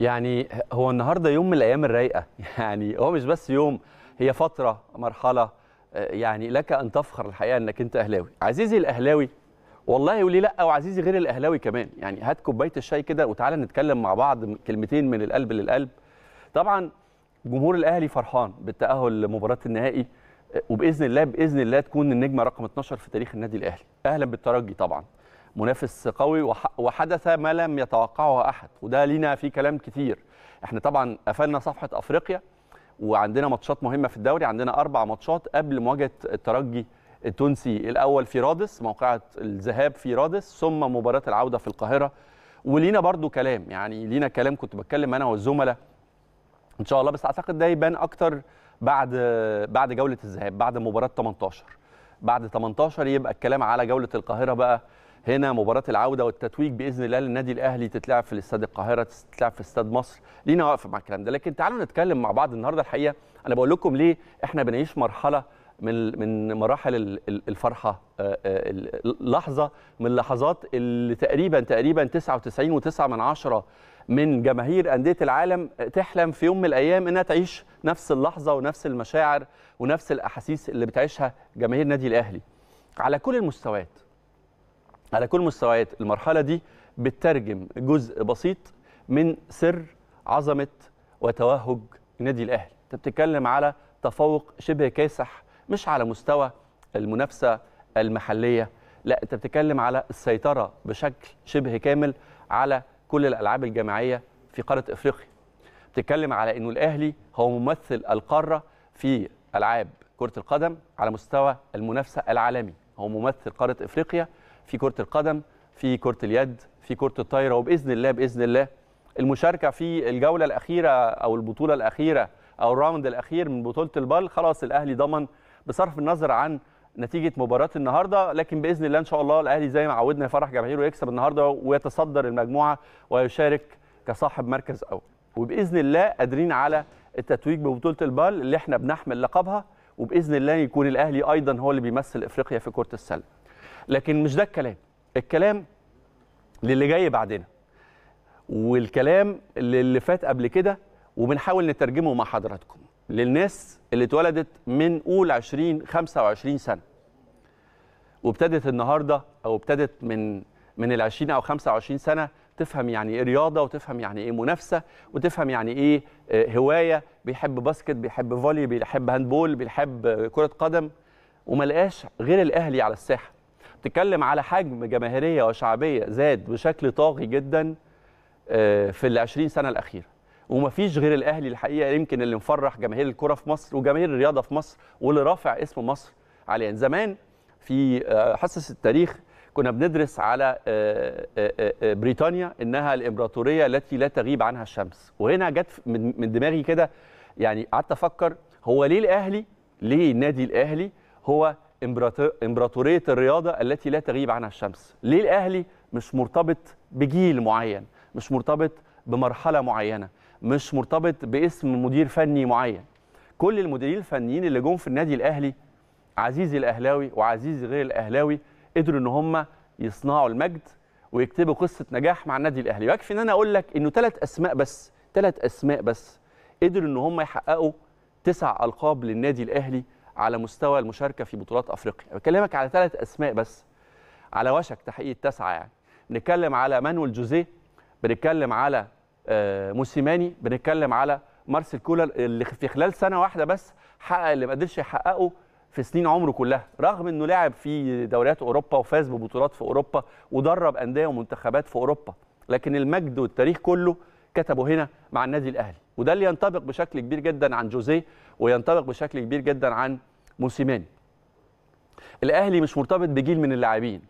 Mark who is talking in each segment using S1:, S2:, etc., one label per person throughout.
S1: يعني هو النهارده يوم من الأيام الرايقة. يعني هو مش بس يوم هي فترة مرحلة آه، يعني لك أن تفخر الحقيقة أنك أنت أهلاوي. عزيزي الأهلاوي والله وليه لأ وعزيزي غير الأهلاوي كمان. يعني هات كوباية الشاي كده وتعالى نتكلم مع بعض كلمتين من القلب للقلب. طبعا جمهور الأهلي فرحان بالتاهل لمباراة النهائي آه، وبإذن الله بإذن الله تكون النجمة رقم 12 في تاريخ النادي الأهلي. أهلا بالترجي طبعا. منافس قوي وح- وحدث ما لم يتوقعه أحد وده لينا فيه كلام كتير. إحنا طبعا قفلنا صفحة أفريقيا وعندنا ماتشات مهمة في الدوري عندنا أربع ماتشات قبل مواجهة الترجي التونسي الأول في رادس موقعة الذهاب في رادس ثم مباراة العودة في القاهرة. ولينا برضو كلام يعني لينا كلام كنت بتكلم أنا والزملاء إن شاء الله بس أعتقد ده يبان أكتر بعد بعد جولة الذهاب بعد مباراة 18 بعد 18 يبقى الكلام على جولة القاهرة بقى هنا مباراة العودة والتتويج بإذن الله للنادي الأهلي تتلعب في الاستاد القاهرة تتلعب في استاد مصر. لينا واقفه مع الكلام ده. لكن تعالوا نتكلم مع بعض النهارده الحقيقة. أنا بقول لكم ليه إحنا بنعيش مرحلة من من مراحل ال- ال- الفرحة آه، آه، لحظه من اللحظات اللي تقريبا تقريبا 99.9 من عشرة من جماهير أندية العالم تحلم في يوم من الأيام إنها تعيش نفس اللحظة ونفس المشاعر ونفس الأحاسيس اللي بتعيشها جماهير نادي الأهلي. على كل المستويات على كل المستويات المرحلة دي بتترجم جزء بسيط من سر عظمة وتوهج النادي الأهلي. انت بتتكلم على تفوق شبه كاسح مش على مستوى المنافسة المحلية لا انت بتتكلم على السيطرة بشكل شبه كامل على كل الألعاب الجماعية في قارة إفريقيا. بتتكلم على إنه الأهلي هو ممثل القارة في ألعاب كرة القدم على مستوى المنافسة العالمي. هو ممثل قارة إفريقيا في كرة القدم في كرة اليد في كرة الطايرة وبإذن الله بإذن الله المشاركة في الجولة الأخيرة أو البطولة الأخيرة أو الراوند الأخير من بطولة البال خلاص الأهلي ضمن بصرف النظر عن نتيجة مباراة النهارده. لكن بإذن الله إن شاء الله الأهلي زي ما عودنا يفرح جماهيره ويكسب النهارده ويتصدر المجموعة ويشارك كصاحب مركز أول. وبإذن الله قادرين على التتويج ببطولة البال اللي إحنا بنحمل لقبها وبإذن الله يكون الأهلي أيضا هو اللي بيمثل إفريقيا في كرة السلة. لكن مش ده الكلام. الكلام للي جاي بعدنا. والكلام اللي فات قبل كده وبنحاول نترجمه مع حضراتكم. للناس اللي اتولدت من قول 20 25 سنة. وابتدت النهارده أو ابتدت من من ال 20 أو 25 سنة تفهم يعني إيه رياضة وتفهم يعني إيه منافسة وتفهم يعني إيه آه، هواية. بيحب basket بيحب volley بيحب handball بيحب كرة قدم. وما لقاش غير الأهلي على الساحة. بتتكلم على حجم جماهيرية وشعبية زاد بشكل طاغي جدا آه، في ال 20 سنة الأخيرة. ومفيش غير الأهلي الحقيقة يمكن اللي مفرح جماهير الكرة في مصر وجماهير الرياضة في مصر واللي رافع اسم مصر عاليا زمان في آه، حصص التاريخ كنا بندرس على آه، بريطانيا إنها الإمبراطورية التي لا تغيب عنها الشمس. وهنا جت من دماغي كده يعني قعدت أفكر هو ليه الأهلي ليه النادي الأهلي هو امبراطورية الرياضة التي لا تغيب عنها الشمس. ليه الأهلي مش مرتبط بجيل معين مش مرتبط بمرحلة معينة مش مرتبط باسم مدير فني معين؟ كل المديرين الفنيين اللي جم في النادي الأهلي عزيزي الأهلاوي وعزيزي غير الأهلاوي قدروا إن هم يصنعوا المجد ويكتبوا قصة نجاح مع النادي الأهلي. ويكفي إن أنا أقول لك إنه ثلاث أسماء بس ثلاث أسماء بس قدروا إن هم يحققوا تسع ألقاب للنادي الأهلي على مستوى المشاركة في بطولات أفريقيا. بكلمك على ثلاث أسماء بس على وشك تحقيق التسعه يعني. بنتكلم على مانويل جوزيه بنتكلم على آه، موسيماني بنتكلم على مارسيل كولر اللي في خلال سنة واحدة بس حقق اللي ما قدرش يحققه في سنين عمره كلها. رغم إنه لعب في دوريات أوروبا وفاز ببطولات في أوروبا ودرب أندية ومنتخبات في أوروبا لكن المجد والتاريخ كله كتبه هنا مع النادي الأهلي. وده اللي ينطبق بشكل كبير جدا عن جوزيه وينطبق بشكل كبير جدا عن موسيماني. الأهلي مش مرتبط بجيل من اللاعبين.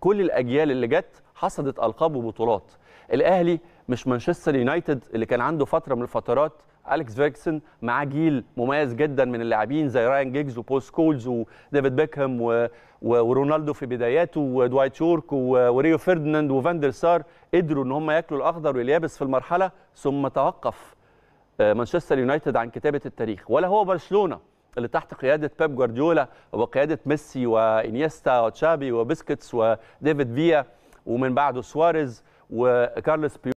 S1: كل الأجيال اللي جت حصدت ألقاب وبطولات. الأهلي مش مانشستر يونايتد اللي كان عنده فترة من الفترات. أليكس فيرجسون معاه جيل مميز جدا من اللاعبين زي راين جيجز وبول سكولز وديفيد بيكهام و... ورونالدو في بداياته ودوايت يورك. وريو فرديناند وفاندر سار قدروا إن هم ياكلوا الأخضر واليابس في المرحلة ثم توقف آه، مانشستر يونايتد عن كتابة التاريخ. ولا هو برشلونة. اللي تحت قيادة بيب جوارديولا وقيادة ميسي وإنيستا وتشابي وبسكتس وديفيد فيا ومن بعده سواريز وكارلوس بيو